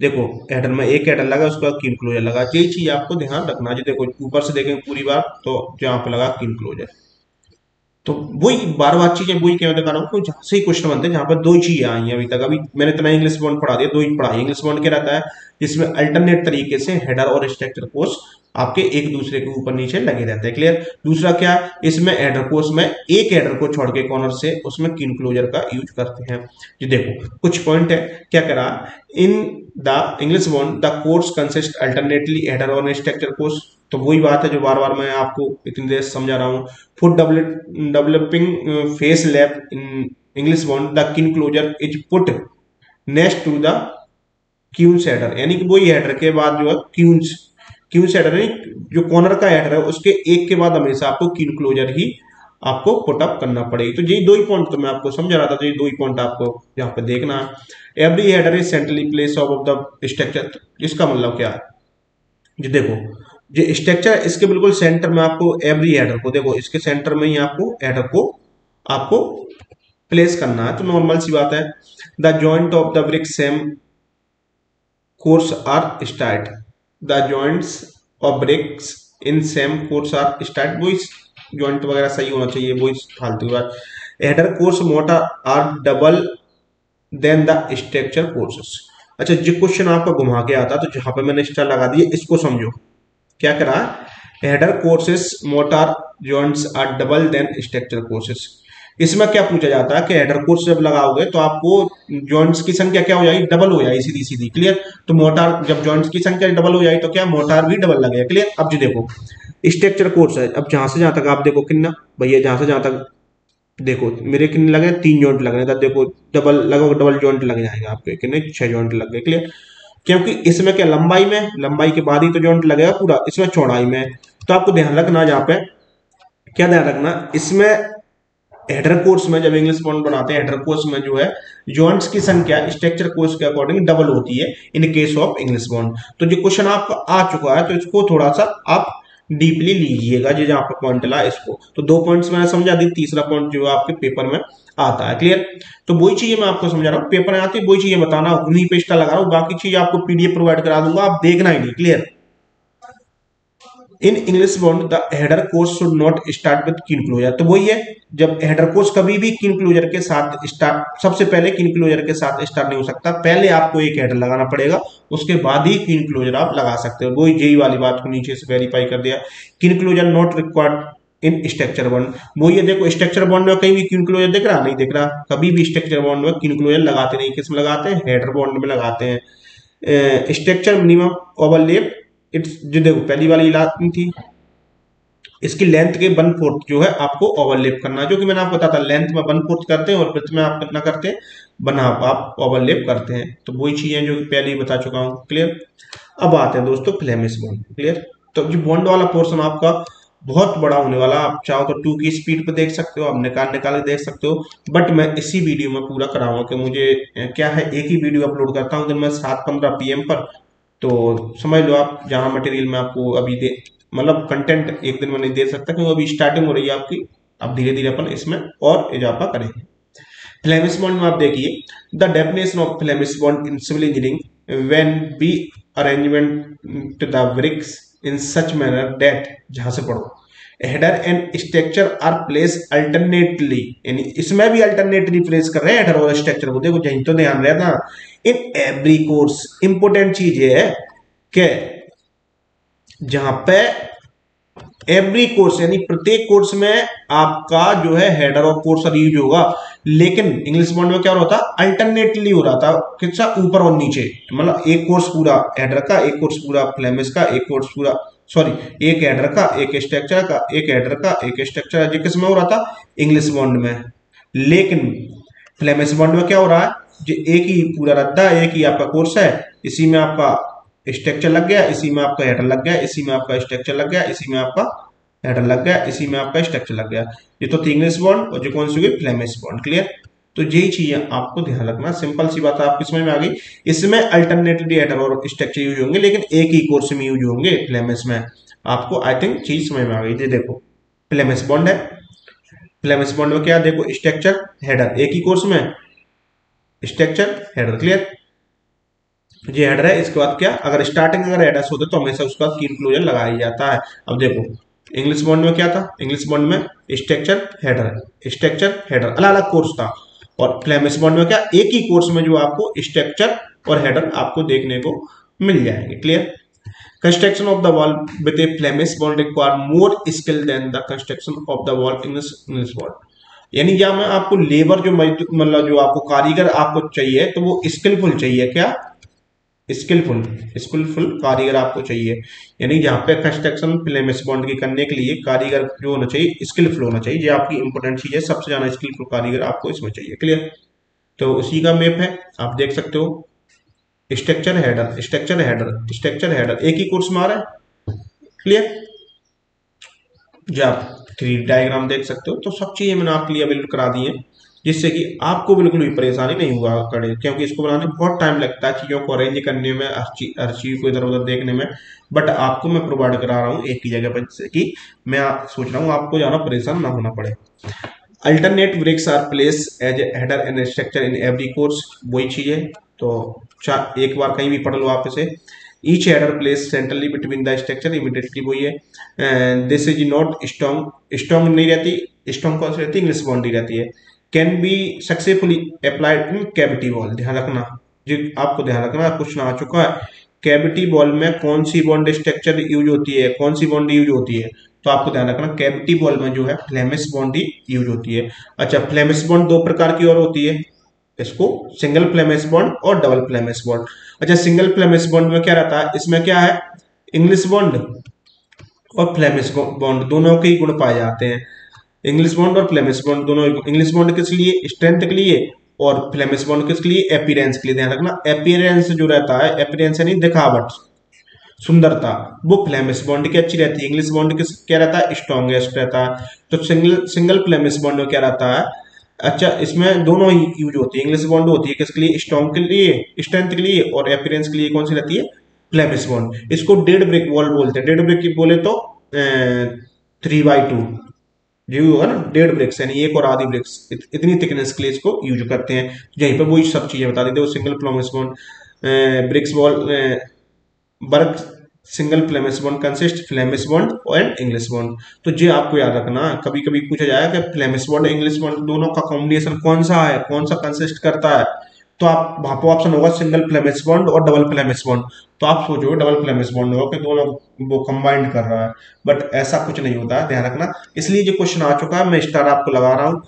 देखो हेडर में एक हेडर लगा, उसके बाद किन क्लोजर लगा यही चीज़ आपको ध्यान रखना जो देखो, ऊपर से देखेंगे पूरी बात तो जहाँ पे लगा किन क्लोजर तो वही बार बार चीज़ें, वही क्या बता रहा हूँ जहाँ से ही क्वेश्चन बनते हैं, जहाँ पर दो चीज़ें आई हैं अभी तक। अभी मैंने इतना इंग्लिश बॉन्ड पढ़ा दिया, दो ही पढ़ा इंग्लिश बॉन्ड क्या रहता है? जिसमें अल्टरनेट तरीके से हेडर और स्ट्रक्चर कोर्स आपके एक दूसरे के ऊपर नीचे लगे रहते हैं। क्लियर दूसरा क्या? इसमें एडर कोर्स में एक एडर को छोड़ के कॉर्नर से उसमें किन क्लोजर का यूज़ करते हैं। ये देखो, कुछ पॉइंट है। क्या करा? In the English bond the course consist alternately header और स्ट्रक्चर कोर्स तो वही बात है जो बार बार मैं आपको इतनी देर समझा रहा हूँ। Foot developing face lap in English bond the queen closer is put next to the queens header यानी कि वही हेडर के बाद जो है क्यून्स क्यून्स हेडर जो कॉर्नर का हेडर है, उसके एक के बाद हमेशा आपको किन क्लोजर ही आपको पुटअप करना पड़ेगी। तो यही दो ही पॉइंट तो मैं आपको समझा रहा था तो ये दो ही पॉइंट आपको यहाँ पे देखना है। Every header is centrally place of the structure इसका मतलब क्या है? जी देखो जो स्ट्रक्चर इसके बिल्कुल सेंटर में आपको एवरी हेडर को देखो, इसके सेंटर में ही आपको हेडर को आपको प्लेस करना है। तो नॉर्मल सी बात है। The joint of the brick same course are start the joints of bricks in same course are start वो जॉइंट वगैरह सही होना चाहिए वो फालतू बात। Header course mortar are double than the structure courses अच्छा जो क्वेश्चन आपका घुमा के आता तो जहाँ पे मैंने स्टार लगा दिया, इसको समझो। क्या करा? Header courses mortar joints are double than structure courses इसमें क्या पूछा जाता है कि हेडर कोर्स जब लगाओगे तो आपको जॉइंट्स की संख्या क्या हो जाएगी? डबल हो जाएगी, सीधी सीधी क्लियर तो मोटार जब जॉइंट्स की संख्या डबल हो जाएगी तो क्या? मोटार भी डबल लगेगा क्लियर अब जी देखो स्ट्रक्चर कोर्स है। अब जहाँ से जहाँ तक आप देखो कितना भैया जहाँ से जहाँ तक देखो, मेरे कितने लगे तीन जॉइंट लग रहे देखो डबल लगभग डबल जॉइंट लग जाएँगे आपके कितने छह जॉइंट लग गए क्लियर क्योंकि इसमें क्या, लंबाई में? लंबाई के बाद ही तो जॉइंट लगेगा पूरा, इसमें चौड़ाई में। तो आपको ध्यान रखना जहाँ पे, क्या ध्यान रखना? इसमें हेडर कोर्स में जब इंग्लिश बॉन्ड बनाते हैं हेडर कोर्स में जो है जॉइंट्स की संख्या स्ट्रक्चर कोर्स के अकॉर्डिंग डबल होती है in case of English bond तो जो क्वेश्चन आपका आ चुका है तो इसको थोड़ा सा आप डीपली लीजिएगा जो जहाँ पर पॉइंट ला इसको। तो दो पॉइंट्स मैंने समझा दी, तीसरा पॉइंट जो आपके पेपर में आता है क्लियर तो वही चीज़ें मैं आपको समझा रहा हूँ। पेपर में आती है, वही चीज़ें बताना, उन्हीं पे लगा रहा हूँ, बाकी चीज़ आपको पीडीएफ प्रोवाइड करा दूँगा, आप देखना ही नहीं clear in English bond the header course should not start with queen closer तो वही है, जब हेडर कोर्स कभी भी किन क्लोजर के साथ स्टार्ट सबसे पहले किन क्लोजर के साथ स्टार्ट नहीं हो सकता। पहले आपको एक हेडर लगाना पड़ेगा, उसके बाद ही किन क्लोजर आप लगा सकते हो। वही जेई वाली बात को नीचे से वेरीफाई कर दिया। Queen closer not required in structure bond वो ये देखो स्ट्रक्चर बॉन्ड में कहीं भी किन क्लोजर दिख रहा? नहीं दिख रहा। कभी भी स्ट्रक्चर बॉन्ड में किन क्लोजर लगाते नहीं। किसमें लगाते हैं? हेडर बॉन्ड में लगाते हैं। स्ट्रक्चर मिनिमम ओवरलेप इट्स जो देखो, पहली वाली इलाकी थी। इसकी लेंथ के वन फोर्थ जो है, आपको ओवरलेप करना जो कि मैंने आपको बताया था लेंथ में वन फोर्थ करते हैं और ब्रिथ में आप कितना करते हैं वन हाफ़ आप ओवरलेप करते हैं। तो वही चीज़ें जो कि पहले ही बता चुका हूँ क्लियर अब आते हैं दोस्तों फ्लेमिस बॉन्ड क्लियर तो जो बॉन्ड वाला पोर्सन आपका बहुत बड़ा होने वाला आप चाहो तो टू की स्पीड पर देख सकते हो, आप निकाल निकाल देख सकते हो। बट मैं इसी वीडियो में पूरा कराऊँगा कि मुझे क्या है, एक ही वीडियो अपलोड करता हूँ दिन में सात पंद्रह पीएम पर तो समझ लो आप जहाँ मटेरियल में आपको अभी दे मतलब कंटेंट एक दिन में नहीं दे सकता, क्योंकि अभी स्टार्टिंग हो रही है आपकी अब धीरे धीरे अपन इसमें और इजाफा करेंगे। फ्लेमिस बॉन्ड में आप देखिए the definition of Flemish bond in civil engineering when be arrangement the bricks in such manner that जहाँ से पढ़ो। Header and structure are place alternately यानी इसमें भी अल्टरनेटली प्लेस कर रहे हैं हेडर और स्ट्रक्चर को। देखो यही तो ध्यान रहना इन एवरी कोर्स इंपोर्टेंट चीज़ ये है कि जहाँ पे एवरी कोर्स यानी प्रत्येक कोर्स में आपका जो है हेडर ऑफ़ कोर्स यूज़ होगा। लेकिन इंग्लिश बॉन्ड में क्या हो रहा था? अल्टरनेटली हो रहा था, कितना? ऊपर और नीचे। मतलब एक कोर्स पूरा हेडर का, एक कोर्स पूरा फ्लेमिस का, एक कोर्स पूरा सॉरी एक हेडर का, एक स्ट्रक्चर का, एक हेडर का, एक स्ट्रक्चर ये किसमें हो रहा था? इंग्लिश बॉन्ड में। लेकिन फ्लेमिस बॉन्ड में क्या हो रहा है? जो एक ही पूरा रद्दा है, एक ही आपका कोर्स है, इसी में आपका स्ट्रक्चर लग गया, इसी में आपका हेडर लग गया, इसी में आपका स्ट्रक्चर लग गया, इसी में आपका हेडर लग गया, इसी में आपका स्ट्रक्चर लग गया। ये तो थी इंग्लिश बॉन्ड और जो कौन सी हुई? फ्लेमिश बॉन्ड क्लियर तो यही चीज़ें आपको ध्यान रखना। सिंपल सी बात है, आपकी समझ में आ गई? इसमें अल्टरनेटिवली हेडर और स्ट्रक्चर यूज़ होंगे, लेकिन एक ही कोर्स में यूज़ होंगे फ्लेमिश में। आपको आई थिंक चीज़ समझ में आ गई। देखो फ्लेमिश बॉन्ड है। फ्लेमिश बॉन्ड में क्या देखो स्ट्रक्चर हेडर एक ही कोर्स में। स्ट्रक्चर हेडर क्लियर ये हेडर है, इसके बाद क्या? अगर स्टार्टिंग अगर हेडर्स होते तो हमेशा उसका कीन क्लोजर लगाया जाता है। अब देखो इंग्लिश बॉन्ड में क्या था? इंग्लिश बॉन्ड में स्ट्रक्चर हेडर स्ट्रक्चर हेडर अलग अलग कोर्स था। और फ्लेमिश बॉन्ड में क्या? एक ही कोर्स में जो आपको स्ट्रक्चर और हेडर आपको देखने को मिल जाएँगे। Clear construction of the wall with a Flemish bond require more skill than the construction of the wall in this bond यानी यहाँ मैं आपको लेबर जो मतलब जो आपको कारीगर आपको चाहिए तो वो स्किलफुल चाहिए क्या? स्किलफुल स्किलफुल कारीगर आपको चाहिए। यानी जहाँ पे कंस्ट्रक्शन फ्लेमिस बॉन्ड की करने के लिए कारीगर जो होना चाहिए, स्किलफुल होना चाहिए। ये आपकी इंपॉर्टेंट चीज़ है, सबसे ज़्यादा स्किलफुल कारीगर आपको इसमें चाहिए क्लियर तो उसी का मैप है, आप देख सकते हो। Structure header structure header structure header एक ही कोर्स में आ रहा है? क्लियर जो आप थ्री डायग्राम देख सकते हो। तो सब चीज़ें मैंने आपके लिए अवेलेबल करा दी है। जिससे कि आपको बिल्कुल भी परेशानी नहीं हुआ करे, क्योंकि इसको बनाने में बहुत टाइम लगता है, चीज़ों को अरेंज करने में, हर चीज़ को इधर उधर देखने में। बट आपको मैं प्रोवाइड करा रहा हूँ एक ही जगह पर, जिससे कि मैं सोच रहा हूँ आपको ज़्यादा परेशान ना होना पड़े। Alternate bricks are place as a header and structure in every course वही चीज़ है तो एक बार कहीं भी पढ़ लो आप इसे। Each header placed centrally between the structure immediately वही है। This is not strong strong नहीं रहती स्ट्रॉन्ग कौन सी रहती इंग्लिश बॉन्डी रहती है। Can be successfully applied in cavity wall ध्यान रखना। जी, आपको ध्यान रखना क्वेश्चन आ चुका है। कैविटी बॉल में कौन सी बॉन्ड स्ट्रक्चर यूज़ होती है? कौन सी बॉन्ड यूज़ होती है? तो आपको ध्यान रखना कैविटी बॉल में जो है फ्लेमिस बॉन्ड ही यूज़ होती है। अच्छा फ्लेमिस बॉन्ड दो प्रकार की और होती है। इसको सिंगल फ्लेमिस बॉन्ड और डबल फ्लेमिस बॉन्ड अच्छा सिंगल फ्लेमिस बॉन्ड में क्या रहता है? इसमें क्या है? इंग्लिश बॉन्ड और फ्लेमिस बॉन्ड दोनों के गुण पाए जाते हैं। इंग्लिश बॉन्ड और फ्लेमिश बॉन्ड दोनों इंग्लिश बॉन्ड किस लिए? स्ट्रेंथ के लिए और फ्लेमिश बॉन्ड किस लिए? एपियरेंस के लिए। ध्यान रखना एपियरेंस जो रहता है एपियरेंस यानी दिखावट, सुंदरता, वो फ्लेमिश बॉन्ड की अच्छी रहती है। इंग्लिश बॉन्ड किस क्या रहता है? स्ट्रॉन्गेस्ट रहता है। तो सिंगल सिंगल फ्लेमिश बॉन्ड क्या रहता है? अच्छा इसमें दोनों ही यूज़ होती है। इंग्लिश बॉन्ड होती है किसके लिए? स्ट्रॉन्ग के लिए स्ट्रेंथ के लिए और एपियरेंस के लिए कौन सी रहती है? फ्लेमिश बॉन्ड इसको डेड ब्रिक वॉल बोलते हैं। डेड ब्रिक बोले तो थ्री बाई टू जो होगा ना डेढ़ ब्रिक्स यानी एक और आधी ब्रिक्स इत, इतनी थिकनेस के लिए इसको यूज़ करते हैं। यहीं पर वही सब चीज़ें बता देते हो single Flemish bond bricks wall brick single Flemish bond consist Flemish bond and English bond तो ये आपको याद रखना कभी कभी पूछा जाएगा कि फ्लेमिस बॉन्ड इंग्लिश बॉन्ड दोनों का कॉम्बिनेशन कौन सा है कौन सा कंसिस्ट करता है? तो आप वहाँ पर ऑप्शन होगा सिंगल फ्लेमिस बॉन्ड और डबल फ्लेमिस बॉन्ड तो आप सोचो डबल फ्लेमिस बॉन्ड होगा कि दोनों वो कंबाइंड कर रहा है। बट ऐसा कुछ नहीं होता है ध्यान रखना। इसलिए जो क्वेश्चन आ चुका है, मैं स्टार आपको लगा रहा हूँ।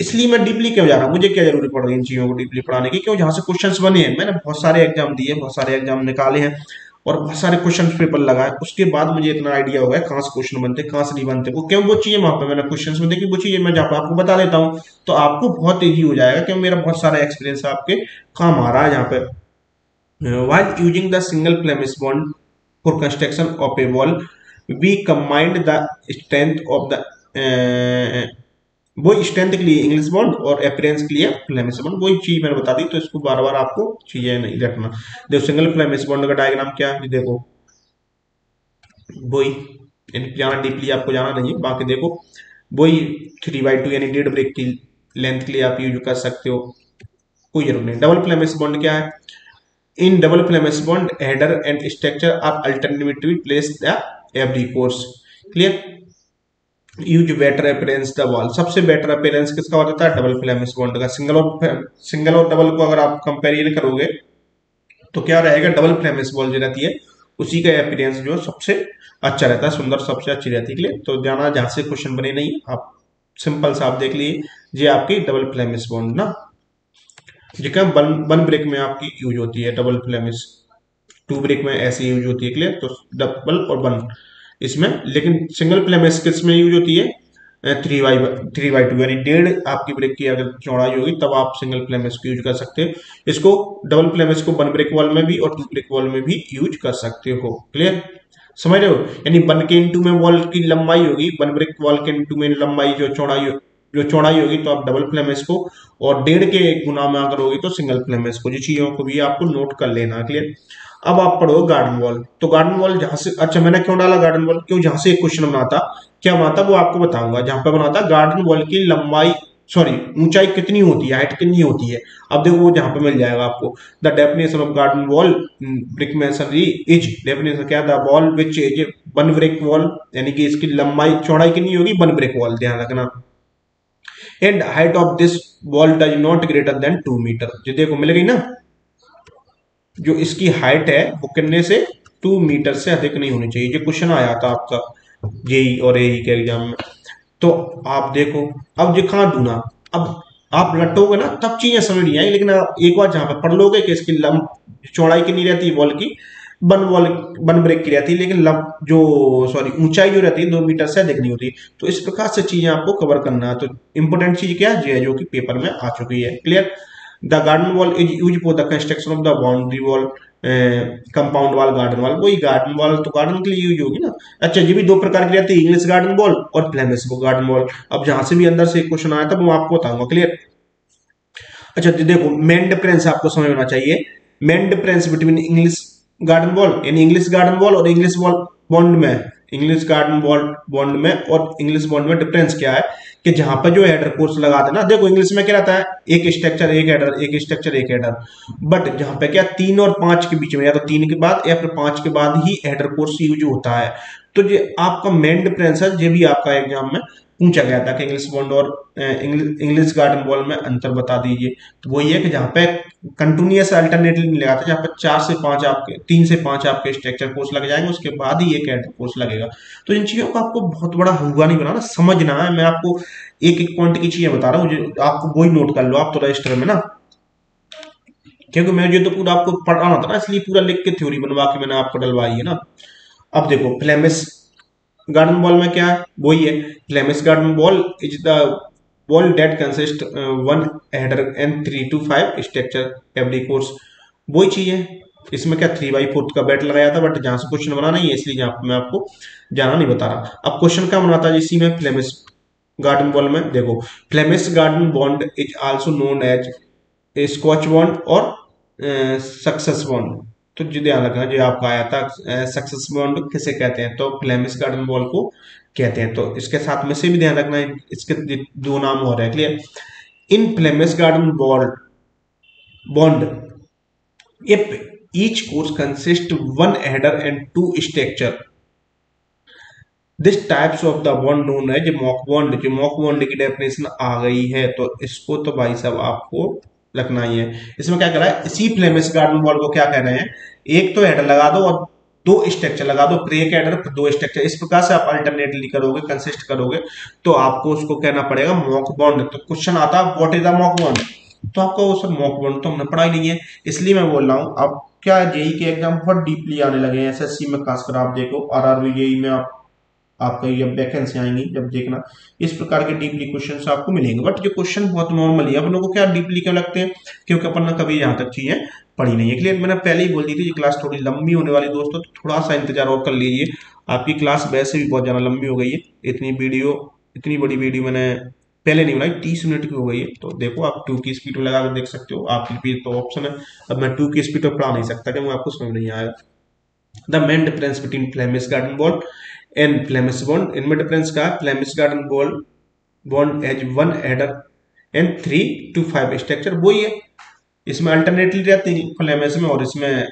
इसलिए मैं डीपली क्यों जा रहा हूँ? मुझे क्या ज़रूरी पड़ रही इन चीज़ों को डीपली पढ़ाने की? क्यों? जहाँ से क्वेश्चंस बने हैं। मैंने बहुत सारे एग्ज़ाम दिए, बहुत सारे एग्ज़ाम निकाले हैं और बहुत सारे क्वेश्चन पेपर लगाए। उसके बाद मुझे इतना आइडिया हो गया, कहाँ से क्वेश्चन बनते, कहाँ से नहीं बनते। वो क्यों? वो चीज़ें वहाँ पर मैंने क्वेश्चन में देखी, वो चीज़ें मैं जहाँ पे आपको बता देता हूँ। तो आपको बहुत ईजी हो जाएगा क्योंकि मेरा बहुत सारा एक्सपीरियंस आपके काम आ रहा है यहाँ पे। While using the single Flemish bond for construction of a wall we combined the strength of the वो स्ट्रेंथ के लिए इंग्लिश बॉन्ड और अपेरेंस के लिए फ्लेमिस बॉन्ड वही चीज़ मैंने बता दी तो इसको बार बार आपको चीज़ें नहीं रखना। देखो सिंगल फ्लेमिस बॉन्ड का डायग्राम क्या है? देखो। वही जाना डीपली आपको जाना नहीं है। बाकी देखो, वही थ्री बाई टू यानी डेढ़ ब्रेक की लेंथ के लिए आप यूज़ कर सकते हो। कोई ज़रूरत नहीं। डबल फ्लेमिस बॉन्ड क्या है? In double Flemish bond header and stretcher are alternatively place the every course clear use better appearance the wall सबसे बेटर अपेरेंस किसका हो जाता है डबल फ्लेमिस बॉन्ड का। सिंगल और सिंगल और डबल को अगर आप कंपेरिजन करोगे तो क्या रहेगा? डबल फ्लेमिस बॉल जो रहती है, उसी का अपेरेंस जो सबसे अच्छा रहता है, सुंदर, सबसे अच्छी रहती है। तो जाना जहाँ से क्वेश्चन बने नहीं, आप सिंपल सा आप देख लीजिए, ये आपकी डबल फ्लेमिस बॉन्ड ना। जी क्या वन वन ब्रेक में आपकी यूज़ होती है डबल फ्लेमिस टू ब्रेक में ऐसी यूज़ होती है क्लियर तो डबल और वन इसमें। लेकिन सिंगल फ्लेम स्किल्स में यूज़ होती है? Three by three by two यानी डेढ़ आपकी ब्रेक की अगर चौड़ाई होगी, तब आप सिंगल फ्लेम को यूज़ कर सकते हो। इसको डबल फ्लेम को वन ब्रेक वॉल में भी और टू ब्रेक वॉल में भी यूज़ कर सकते हो। क्लियर समझ रहे हो? यानी वन के इंटू में वॉल की लंबाई होगी वन ब्रेक वॉल के इंटू में लंबाई जो चौड़ाई जो चौड़ाई होगी तो आप डबल फ्लेम को और डेढ़ के एक गुना में अगर होगी तो सिंगल फ्लेम को जो चीज़ों को भी आपको नोट कर लेना क्लियर अब आप पढ़ो गार्डन वॉल तो गार्डन वॉल जहाँ से अच्छा मैंने क्यों डाला गार्डन वॉल क्यों जहाँ से एक क्वेश्चन बनाता? क्या बनाता? वो आपको बताऊँगा। जहाँ पर बनाता गार्डन वॉल की लंबाई सॉरी ऊंचाई कितनी होती है हाइट कितनी होती है? अब देखो वो जहाँ पे मिल जाएगा आपको. The definition of garden wall brick masonry is definition क्या? The wall which is one brick wall यानी कि इसकी लंबाई, चौड़ाई कितनी होगी? वन ब्रिक वॉल ध्यान रखना. And height of this wall does not greater than two metre जो देखो, मिल गई ना? जो इसकी हाइट है, वो कितने से? टू मीटर से अधिक नहीं होनी चाहिए। जो क्वेश्चन आया था आपका जेई और ए के एग्ज़ाम में। तो आप देखो, अब जो कहाँ ढूंढा? अब आप लटोगे ना, तब चीज़ें समझ नहीं आई, लेकिन एक बार जहाँ पर पढ़ लोगे कि इसकी लंब चौड़ाई कितनी रहती है बॉल की वन वॉल, बन ब्रेक की रहती है, लेकिन लंब, जो सॉरी ऊंचाई जो रहती है, दो मीटर से अधिक नहीं होती। तो इस प्रकार से चीज़ें आपको कवर करना है। तो इंपोर्टेंट चीज़ क्या है, जो कि पेपर में आ चुकी है। Clear the garden wall is use for the construction of the boundary wall compound wall garden wall वही गार्डन वॉल तो गार्डन के लिए यूज़ होगी ना? अच्छा ये भी दो प्रकार की रहती है इंग्लिश गार्डन वॉल और फ्लेमिश गार्डन वॉल अब जहाँ से भी अंदर से क्वेश्चन आया था वो आपको बताऊँगा। क्लियर अच्छा देखो मेन डिफरेंस आपको समझ होना चाहिए। Main difference between English garden wall यानी इंग्लिश गार्डन वॉल और इंग्लिश वॉल बॉन्ड में इंग्लिश गार्डन बॉन्ड बॉन्ड में और इंग्लिश बॉन्ड में डिफरेंस क्या है कि जहाँ पर जो हेडर कोर्स लगा ना, देखो इंग्लिश में क्या रहता है? एक स्ट्रक्चर एक हेडर एक स्ट्रक्चर एक हेडर बट जहाँ पे क्या तीन और पाँच के बीच में, या तो तीन के बाद या फिर पाँच के बाद ही हेडर कोर्स यूज़ होता है। तो ये आपका मेन डिफरेंस है, ये भी आपका एग्ज़ाम में। पूछा गया था कि इंग्लिश बॉन्ड और इंग्लिश गार्डन बॉल में अंतर बता दीजिए। तो वही है कि जहाँ पे कंटिन्यूस अल्टरनेटली नहीं लगाता जहाँ पर चार से पाँच आपके, तीन से पाँच आपके स्ट्रक्चर कोर्स लग जाएँगे, उसके बाद ही एक एड कोर्स लगेगा। तो इन चीज़ों को आपको बहुत बड़ा हुआ नहीं बनाना, समझना है। मैं आपको एक एक पॉइंट की चीज़ें बता रहा हूँ आपको वही नोट कर लो, आप तो रजिस्टर में ना। क्योंकि मैं जो तो पूरा आपको पढ़ाना था ना, इसलिए पूरा लिख के थ्योरी बनवा के मैंने आपको डलवाई है ना। अब देखो फ्लेमिस गार्डन वॉल में क्या वही है? Flemish garden wall is the wall that consist one header and three to five stretcher every course वही चीज़ है। इसमें क्या थ्री बाई फोर्थ का बैट लगाया था बट जहाँ से क्वेश्चन बना नहीं है, इसलिए जहाँ मैं आपको जाना नहीं बता रहा। अब क्वेश्चन क्या बनाता है इसी में फ्लेमिश गार्डन वॉल में। देखो Flemish garden bond is also known as Scotch bond और सक्सेस बॉन्ड तो जो ध्यान रखना जो आपका आया था सक्सेस बॉन्ड किसे कहते हैं? तो फ्लेमिश गार्डन बॉल को कहते हैं। तो इसके साथ में से भी ध्यान रखना, इसके दो नाम हो रहे हैं clear in Flemish garden wall bond if each course consist one header and two stretcher this types of the bond known है, जो मॉक बॉन्ड जो मॉक बॉन्ड की डेफिनेशन आ गई है तो इसको तो भाई साहब आपको रखना ही है। इसमें क्या कर रहा है? इसी फ्लेमिश गार्डन वॉल को क्या कह रहे हैं? एक तो हेडर लगा दो और दो स्ट्रक्चर लगा दो। ब्रेक हेडर दो स्ट्रक्चर इस प्रकार से आप अल्टरनेटली करोगे कंसिस्ट करोगे तो आपको उसको कहना पड़ेगा मॉक बॉन्ड तो क्वेश्चन आता है what is the mock bond तो आपको वो सब मॉक बॉन्ड तो हमने पढ़ाई नहीं है। इसलिए मैं बोल रहा हूँ, अब क्या जेई के एग्ज़ाम बहुत डीपली आने लगे हैं। एसएससी में खासकर आप देखो आरआरबी जेई में आप आपका ये वैकेंसी आएँगी जब देखना। इस प्रकार के डीपली क्वेश्चन आपको मिलेंगे। बट ये क्वेश्चन बहुत नॉर्मली है। अपन लोग को क्या डीपली क्यों लगते हैं? क्योंकि अपन ने कभी यहाँ तक चीज़ें पढ़ी नहीं है। क्लियर मैंने पहले ही बोल दी थी ये क्लास थोड़ी लंबी होने वाली दोस्तों तो थोड़ा सा इंतज़ार और कर लीजिए। आपकी क्लास वैसे भी बहुत ज़्यादा लंबी हो गई है। इतनी वीडियो इतनी बड़ी वीडियो मैंने पहले नहीं बनाई, तीस मिनट की हो गई है। तो देखो, आप टू की स्पीड में लगा कर देख सकते हो। आपके लिए तो ऑप्शन है। अब मैं टू की स्पीड पर पढ़ा नहीं सकता, क्योंकि आपको समझ नहीं आया। The main difference between Flemish garden wall and Flemish bond इनमें डिफरेंस का Flemish garden wall, bond as one header and three to five stretcher, वही है। इसमें अल्टरनेटली रहती है फ्लेमिस में और इसमें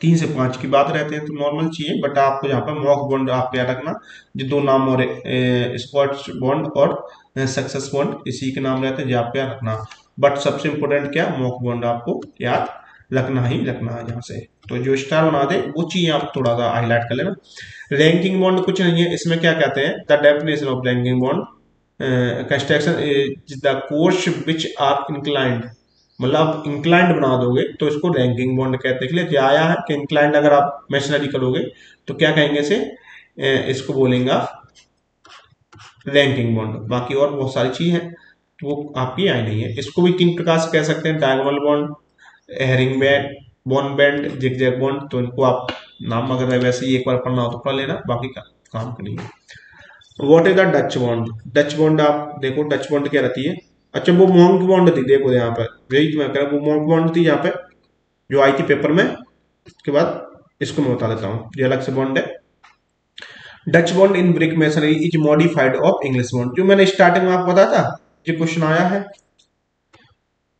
तीन से पाँच की बात रहते हैं तो नॉर्मल चाहिए, बट आपको यहाँ पर मॉक बॉन्ड आप याद रखना जो दो नाम और स्पॉट्स बॉन्ड और सक्सेस बॉन्ड, इसी के नाम रहते हैं जो आप याद रखना। बट सबसे इंपॉर्टेंट क्या, मॉक बॉन्ड आपको याद रखना ही रखना है यहाँ से तो जो स्टार बना दे, वो चीज़ आप थोड़ा सा हाईलाइट कर लेना। रैंकिंग बॉन्ड कुछ नहीं है, इसमें क्या कहते हैं? The definition of raking bond construction the course which are inclined मतलब इंक्लाइंड बना दोगे तो इसको रैंकिंग बॉन्ड कहते हैं। जो आया है, कि इंक्लाइंड अगर आप मशीनरी करोगे तो क्या कहेंगे इसे? इसको बोलेंगे रैंकिंग बॉन्ड बाकी और बहुत सारी चीज़ है तो वो आपकी आई नहीं है। इसको भी तीन प्रकार से कह सकते हैं diagonal bond herringbone bond band zigzag bond तो इनको आप नाम अगर वैसे ही एक बार पढ़ना हो तो पढ़ लेना, बाकी का काम करेंगे what is the Dutch bond Dutch bond आप देखो डच बॉन्ड क्या रहती है? अच्छा वो मोंग बॉन्ड थी, देखो यहाँ पर। यही मैं कह रहा हूँ, वो मोंग बॉन्ड थी यहाँ पे, जो आई थी पेपर में। उसके बाद इसको मैं बता देता हूँ, ये अलग से बॉन्ड है। Dutch bond in brick masonry is modified of English bond जो मैंने स्टार्टिंग में आपको बताया था, ये क्वेश्चन आया है।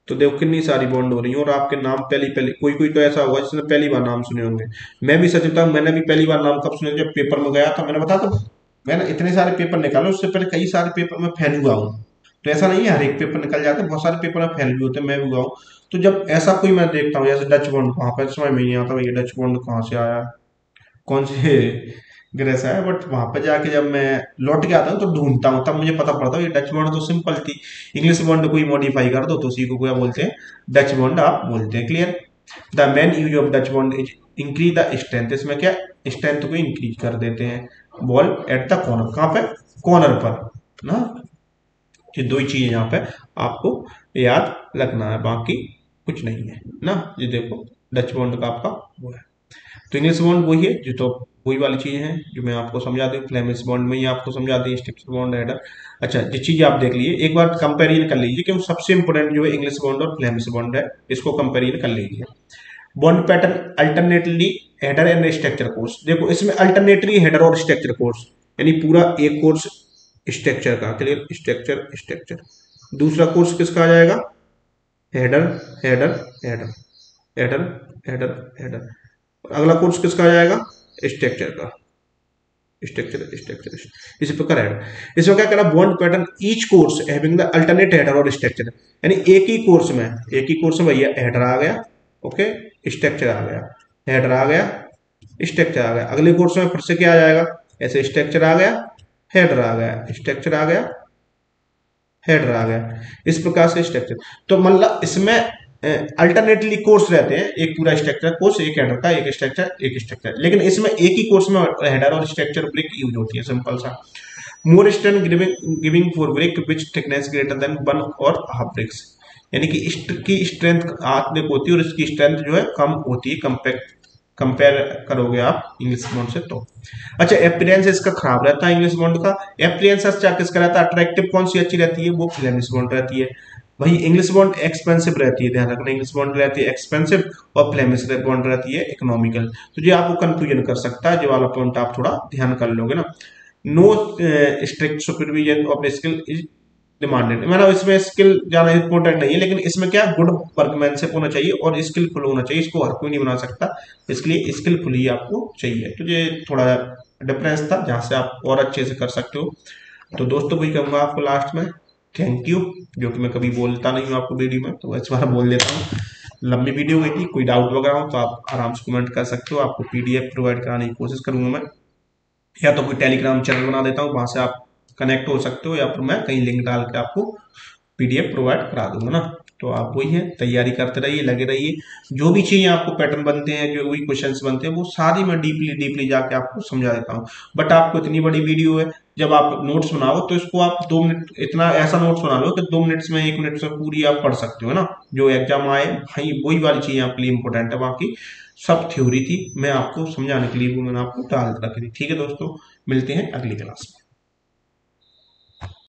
तो देखो कितनी सारी बॉन्ड हो रही है और आपके नाम पहली पहली, कोई कोई तो ऐसा होगा जिसने पहली बार नाम सुने होंगे। मैं भी सच बताऊँ, मैंने भी पहली बार नाम कब सुने? जब पेपर में गया था, मैंने बताया था मैंने इतने सारे पेपर निकाले, उससे पहले कई सारे पेपर में फैल हुआ हूँ। तो ऐसा नहीं है, हर एक पेपर निकल जाते, बहुत सारे पेपर में फैल भी होते हैं मैं भी हुआ हूँ। तो जब ऐसा कोई मैं देखता हूँ, जैसे डच बॉन्ड कहाँ पर समझ में नहीं आता ये डच बॉन्ड कहाँ से आया? कौन से ग्रह से आया बट वहाँ पर जाके जब मैं लौट के आता हूँ तो ढूंढता हूँ। तब मुझे पता पड़ता है डच बॉन्ड तो सिंपल थी। इंग्लिश बॉन्ड कोई मॉडिफाई कर दो तो उसी को क्या बोलते हैं? डच बॉन्ड आप बोलते हैं clear the main use of Dutch bond is increase the strength इसमें क्या? स्ट्रेंथ को इंक्रीज कर देते हैं। बॉल एट द कॉर्नर कहाँ पे? कॉर्नर पर। ना? ये दो ही चीज़ यहाँ पे आपको याद रखना है, बाकी कुछ नहीं है। ना? ये देखो डच बॉन्ड का आपका वो है। तो इंग्लिश बॉन्ड वही है, जो तो वही वाली चीज़ है जो मैं आपको समझा दूँ फ्लेमिस बॉन्ड में ही आपको समझा दी स्टिक्स बॉन्ड हेडर अच्छा ये चीज़ आप देख लीजिए। एक बार कंपेरिजन कर लीजिए क्योंकि सबसे इंपॉर्टेंट जो है इंग्लिश बॉन्ड और फ्लेमिस बॉन्ड है, इसको कंपेरिजन कर लीजिए। Bond pattern alternately header and stretcher course देखो, इसमें अल्टरनेटली हेडर और स्ट्रक्चर कोर्स यानी पूरा एक कोर्स स्ट्रक्चर का। क्लियर स्ट्रक्चर स्ट्रक्चर दूसरा कोर्स किसका आ जाएगा? Header header header header header header अगला कोर्स किसका आ जाएगा? स्ट्रक्चर का। स्ट्रक्चर स्ट्रक्चर इसी प्रकार हेडर इसमें क्या करना bond pattern each course having the alternate header और स्ट्रक्चर यानी एक ही कोर्स में, एक ही कोर्स में भैया हेडर आ गया ओके स्ट्रक्चर आ गया। हेडर आ गया स्ट्रक्चर आ गया। अगले कोर्स में फिर से क्या आ जाएगा? ऐसे स्ट्रक्चर आ गया हेडर आ गया। स्ट्रक्चर आ गया हेडर आ गया। इस प्रकार से स्ट्रक्चर तो मतलब इसमें अल्टरनेटली कोर्स रहते हैं, एक पूरा स्ट्रक्चर कोर्स एक हेडर का, एक स्ट्रक्चर एक स्ट्रक्चर लेकिन इसमें एक ही कोर्स में हेडर और स्ट्रक्चर ब्रिक यूज़ होती है सिंपल सा। More strength giving for brick which thickness greater than one और हाफ़ ब्रिक्स यानी कि इसकी स्ट्रेंथ आत्मिक होती है और इसकी स्ट्रेंथ जो है कम होती है कंपेक्ट कंपेयर करोगे आप इंग्लिश बॉन्ड से तो। अच्छा एपीरियंस इसका खराब रहता है इंग्लिश बॉन्ड का। एपीरियंस अच्छा किसका रहता है? अट्रैक्टिव कौन सी अच्छी रहती है? वो फ्लेमिश बॉन्ड रहती है। वही इंग्लिश बॉन्ड एक्सपेंसिव रहती है, ध्यान रखना इंग्लिश बॉन्ड रहती है एक्सपेंसिव और फ्लेमिश बॉन्ड रहती है इकोनॉमिकल तो ये आपको कंफ्यूजन कर सकता है, जो वाला पॉइंट आप थोड़ा ध्यान कर लोगे ना। No strict supervision of skill is demanded मतलब इसमें स्किल ज़्यादा इंपॉर्टेंट नहीं है, लेकिन इसमें क्या गुड वर्कमैनशिप होना चाहिए और स्किलफुल होना चाहिए, इसको हर कोई नहीं बना सकता। इसके लिए स्किलफुल ही आपको चाहिए। तो ये थोड़ा डिफरेंस था, जहाँ से आप और अच्छे से कर सकते हो। तो दोस्तों, वही कहूँगा आपको लास्ट में। थैंक यू जो कि मैं कभी बोलता नहीं हूँ आपको वीडियो में तो इस बार बोल देता हूँ। लंबी वीडियो हुई थी, कोई डाउट वगैरह हो तो आप आराम से कमेंट कर सकते हो। आपको पीडीएफ प्रोवाइड कराने की कोशिश करूँगा मैं। या तो कोई टेलीग्राम चैनल बना देता हूँ, वहाँ से आप कनेक्ट हो सकते हो, या फिर मैं कहीं लिंक डाल के आपको पीडीएफ प्रोवाइड करा दूँगा ना। तो आप वही है, तैयारी करते रहिए, लगे रहिए। जो भी चीज़ें आपको पैटर्न बनते हैं, जो भी क्वेश्चंस बनते हैं, वो सारी मैं डीपली डीपली जाके आपको समझा देता हूँ। बट आपको इतनी बड़ी वीडियो है, जब आप नोट्स बनाओ तो इसको आप दो मिनट इतना ऐसा नोट्स बना लो कि दो मिनट्स में, एक मिनट से पूरी आप पढ़ सकते हो ना? जो एग्ज़ाम आए भाई वही वाली चीज़ें आपके लिए इंपॉर्टेंट है। बाकी सब थ्योरी थी, मैं आपको समझाने के लिए वो मैंने आपको डाल रखी थी। ठीक है दोस्तों, मिलते हैं अगली क्लास में।